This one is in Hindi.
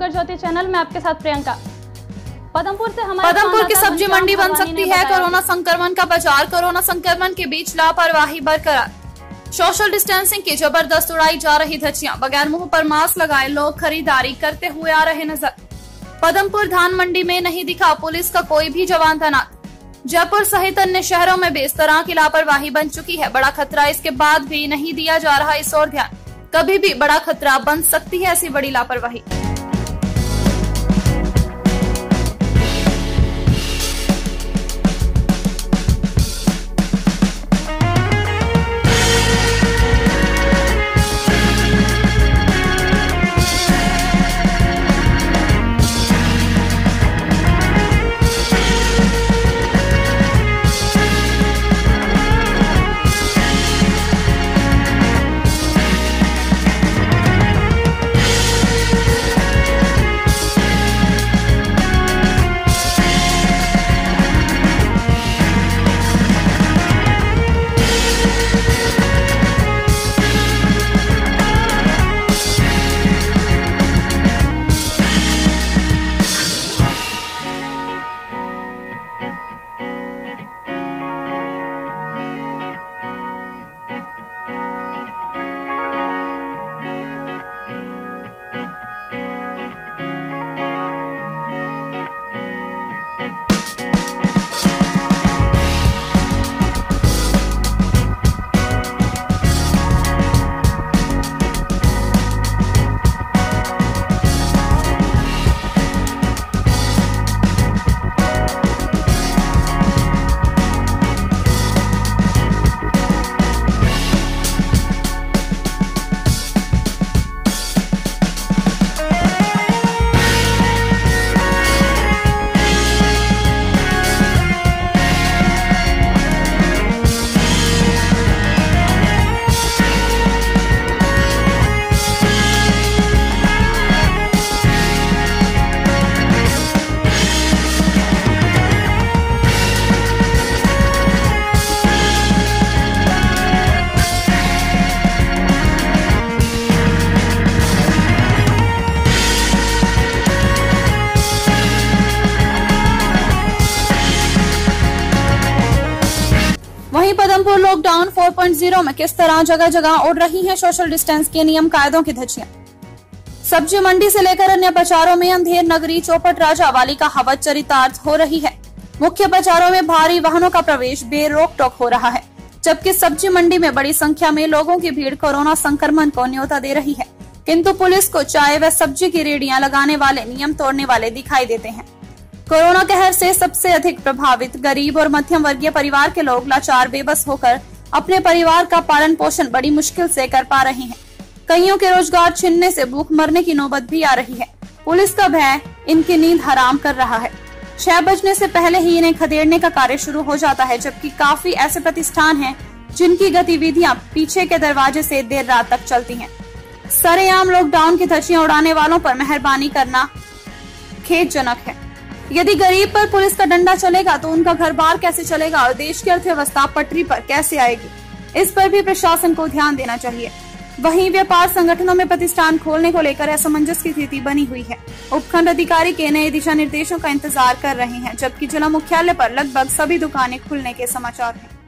छत्तीसगढ़ ज्योति चैनल में आपके साथ प्रियंका। पदमपुर से हमारे पदमपुर की सब्ज़ी मंडी बन सकती है कोरोना संक्रमण का बाज़ार कोरोना संक्रमण के बीच लापरवाही बरकरार। सोशल डिस्टेंसिंग की ज़बरदस्त उड़ाई जा रही धज्जियाँ बगैर मुँह पर मास्क लगाए लोग खरीदारी करते हुए आ रहे नज़र। पदमपुर धान मंडी में नहीं दिखा पुलिस का कोई भी जवान तैनात। जयपुर सहित अन्य शहरों में भी इस तरह की लापरवाही बन चुकी है। बड़ा खतरा इसके बाद भी नहीं दिया जा रहा इस ओर ध्यान। कभी भी बड़ा खतरा बन सकती है ऐसी बड़ी लापरवाही। वहीं पदमपुर लॉकडाउन 4.0 में किस तरह जगह जगह उड़ रही हैं सोशल डिस्टेंस के नियम कायदों की धज्जियाँ? सब्ज़ी मंडी से लेकर अन्य बाजारों में अंधेर, नगरी, चौपट राजा वाली का हवत चरितार्थ हो रही है। मुख्य बाजारों में भारी वाहनों का प्रवेश बेरोक टोक हो रहा है, जबकि सब्ज़ी मंडी में बड़ी संख्या में लोगों की भीड़ कोरोना संक्रमण को न्योता दे रही है। किंतु पुलिस को चाय व सब्ज़ी की रेडियाँ लगाने वाले, नियम तोड़ने वाले दिखाई देते हैं। कोरोना कहर से सबसे अधिक प्रभावित गरीब और मध्यम वर्गीय परिवार के लोग लाचार, बेबस होकर अपने परिवार का पालन पोषण बड़ी मुश्किल से कर पा रहे हैं। कईयों के रोज़गार छीनने से भूख मरने की नौबत भी आ रही है। पुलिस का भय इनकी नींद हराम कर रहा है। छह बजने से पहले ही इन्हें खदेड़ने का कार्य शुरू हो जाता है, जबकि काफ़ी ऐसे प्रतिष्ठान हैं जिनकी गतिविधियाँ पीछे के दरवाजे से देर रात तक चलती हैं। सरेआम लॉकडाउन की धज्जियाँ उड़ाने वालों पर मेहरबानी करना खेदजनक है। यदि गरीब पर पुलिस का डंडा चलेगा तो उनका घर बार कैसे चलेगा और देश की अर्थव्यवस्था पटरी पर कैसे आएगी? इस पर भी प्रशासन को ध्यान देना चाहिए। वहीं व्यापार संगठनों में प्रतिष्ठान खोलने को लेकर असमंजस की स्थिति बनी हुई है। उपखंड अधिकारी के नए दिशा निर्देशों का इंतज़ार कर रहे हैं, जबकि जिला मुख्यालय पर लगभग सभी दुकानें खुलने के समाचार हैं।